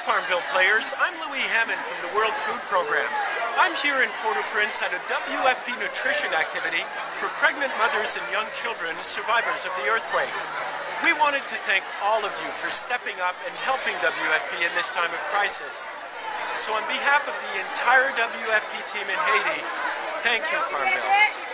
Farmville players. I'm Louis Hammond from the World Food Program. I'm here in Port-au-Prince at a WFP nutrition activity for pregnant mothers and young children survivors of the earthquake. We wanted to thank all of you for stepping up and helping WFP in this time of crisis. So on behalf of the entire WFP team in Haiti, thank you, Farmville.